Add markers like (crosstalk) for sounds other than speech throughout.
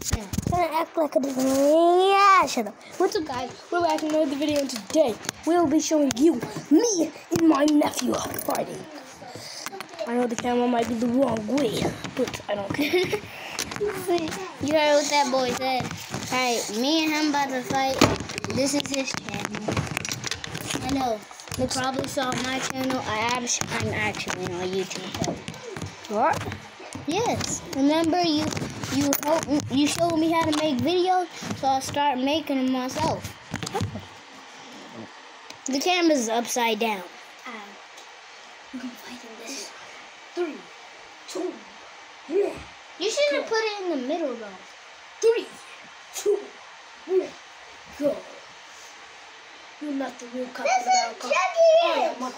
To act like a yeah, shut up. What's up, guys? We're back in another video, and today we'll be showing you me and my nephew fighting. I know the camera might be the wrong way, but I don't care. (laughs) You heard what that boy said. Alright, me and him about to fight. This is his channel. I know. You probably saw my channel. I am, I'm actually on YouTube. what? Yes. Remember you you help you showed me how to make videos, so I start making them myself. The camera's upside down. Um, I'm gonna fight in this. Three, two, one. You should have put it in the middle though. Three, two, one, go. You're not the real cop. This is America. Jackie! I.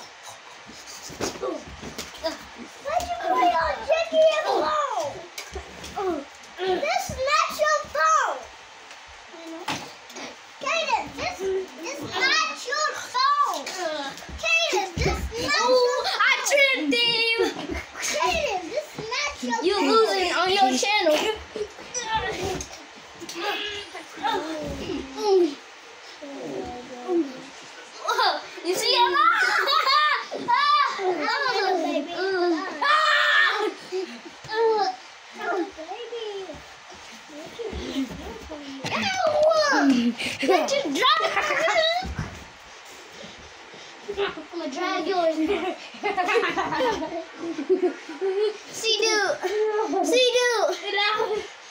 Why'd you put Jackie's phone? This is not your phone. Kaden, this, this is not your phone. Kaden, this is not Oh, your I tripped him. Kaden, this is not your You phone. losing on your channel. Whoa, you see him? Oh, baby. Let you drop I'm gonna drag yours. See, dude. See, dude.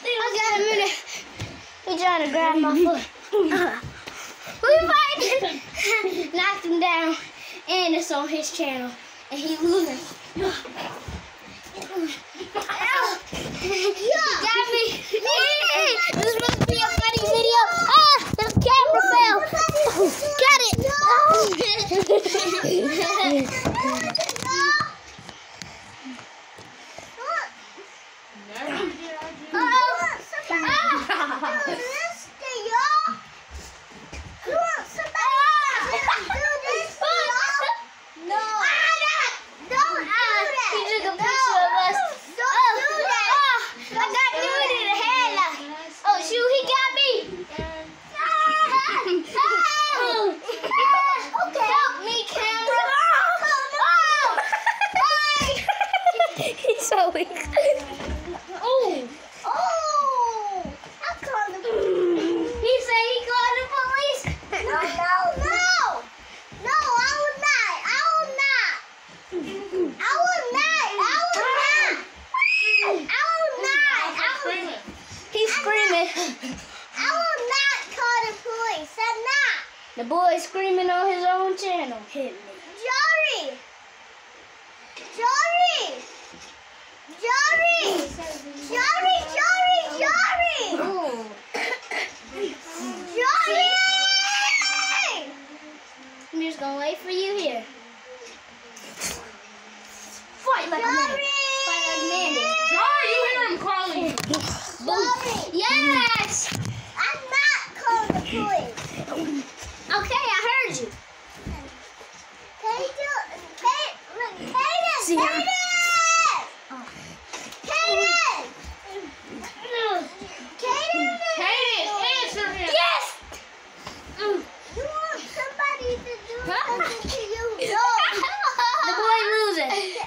I got a minute. He trying to grab my foot. we fighting. Knocked him down, and it's on his channel, and he losing. Ow. Got me. This must be a funny video. Ah, the camera fell. Got it. (laughs) He oh, (laughs) (laughs) took a picture of us. Oh, I got dude in the headlock. Oh shoot, he got me. Help me, camera. Oh. Weak. (laughs) Oh. Oh. I called the police. He said he called the police. No, no, no. No, I will not. I will not. I will not. I will not. I will not. I will, He's screaming. I will not call the police. I'm not. The boy's screaming on his own channel. Hit me. Jory. Jory. Jory. Jory, Jory, Jory. Jory! I'm just gonna wait for you here. Fight like a man. Jory! Fight like a man. Sorry, you hear him calling you. Jory! Yes. I'm not calling the police. Okay, I heard you. Kaden! Kaden! Kaden! See ya. Kaden! Kaden! Kaden! Hayden, answer him. Yes. You want somebody to do Huh? something to you? The boy losing. Kaden!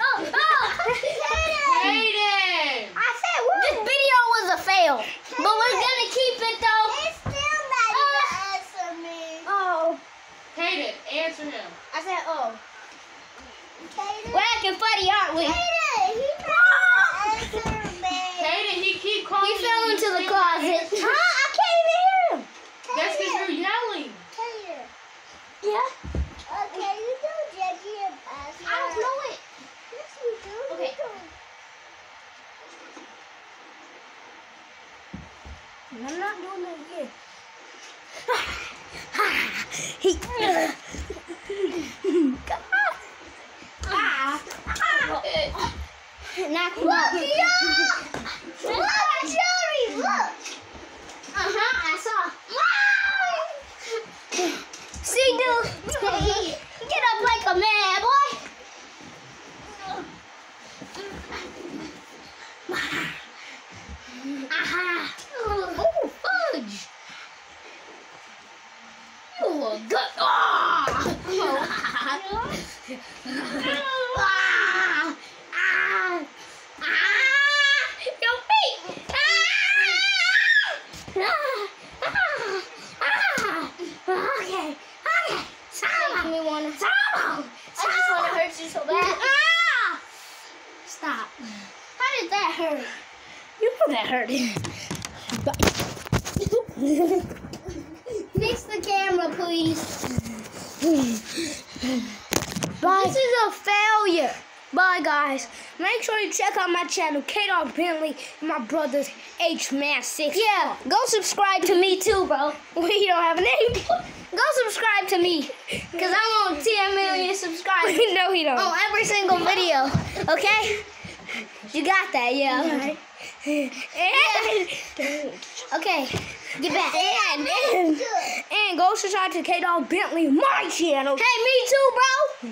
Oh, oh. Hayden. I said This video was a fail, but we're gonna keep it though. He's still not even answer me. Oh. Hayden, answer him. I said, oh. Kaden? We're acting funny, aren't we? Kaden, he not answer me. Hayden, he keep calling He you. fell You into the still- closet. Huh? I can't even hear him. That's because you're yelling. Kaden. Yeah. Okay, you do Jackie and Pastor. I don't know it. Yes, you do. Okay. You do. I'm not doing that again. he. (laughs) ah. ah. Knock him out. Look, yeah. Look, Jerry, look. Uh huh. I saw. See, dude. Get up like a man, boy. Aha. Oh, fudge. You look good. Ah. Ah. Ah. Ah. Your feet. Ah. Ah. Ah. Ah. Okay. Okay. Sabo. me wanna. Sabo. I just wanna hurt you so bad. Ah. Stop. How did that hurt? You know that hurt. (laughs) Fix the camera, please. Bye. This is a failure. Bye, guys. Make sure you check out my channel, K-Dog Bentley, and my brother's H-Man6. Yeah, go subscribe to me too, bro. (laughs) We don't have a name. Go subscribe to me, cause I'm on 10 million subscribers (laughs) no, he don't. on every single video. Okay? You got that, yeah. And, (laughs) okay, get back. And, and, go subscribe to K-Dog Bentley, my channel. Hey, me too, bro.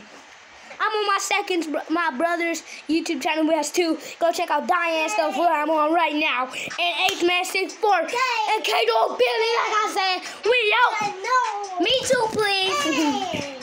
I'm on my second, my brother's YouTube channel. We has two. Go check out Diane stuff where I'm on right now. And H Man 64 and K-Dog Bentley. Like I said, we out. Me too, please.